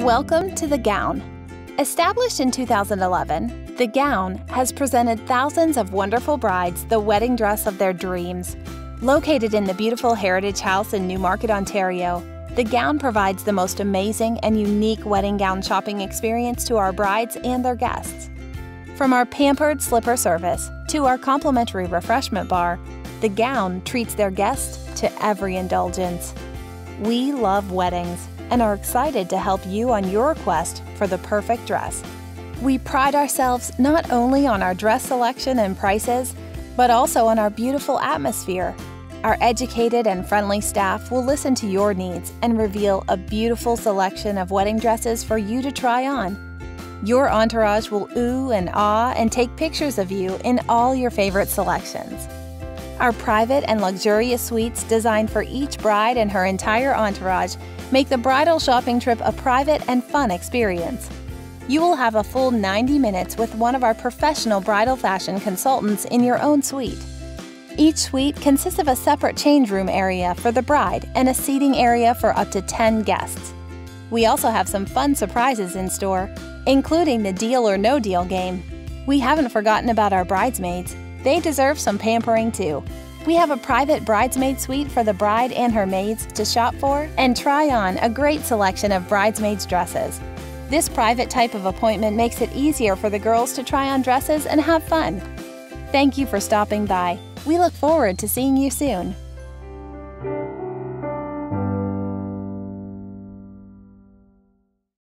Welcome to The Gown. Established in 2011, The Gown has presented thousands of wonderful brides the wedding dress of their dreams. Located in the beautiful Heritage House in Newmarket, Ontario, The Gown provides the most amazing and unique wedding gown shopping experience to our brides and their guests. From our pampered slipper service to our complimentary refreshment bar, The Gown treats their guests to every indulgence. We love weddings and are excited to help you on your quest for the perfect dress. We pride ourselves not only on our dress selection and prices, but also on our beautiful atmosphere. Our educated and friendly staff will listen to your needs and reveal a beautiful selection of wedding dresses for you to try on. Your entourage will ooh and ah and take pictures of you in all your favorite selections. Our private and luxurious suites designed for each bride and her entire entourage make the bridal shopping trip a private and fun experience. You will have a full 90 minutes with one of our professional bridal fashion consultants in your own suite. Each suite consists of a separate change room area for the bride and a seating area for up to 10 guests. We also have some fun surprises in store, including the Deal or No Deal game. We haven't forgotten about our bridesmaids. They deserve some pampering too. We have a private bridesmaid suite for the bride and her maids to shop for and try on a great selection of bridesmaids' dresses. This private type of appointment makes it easier for the girls to try on dresses and have fun. Thank you for stopping by. We look forward to seeing you soon.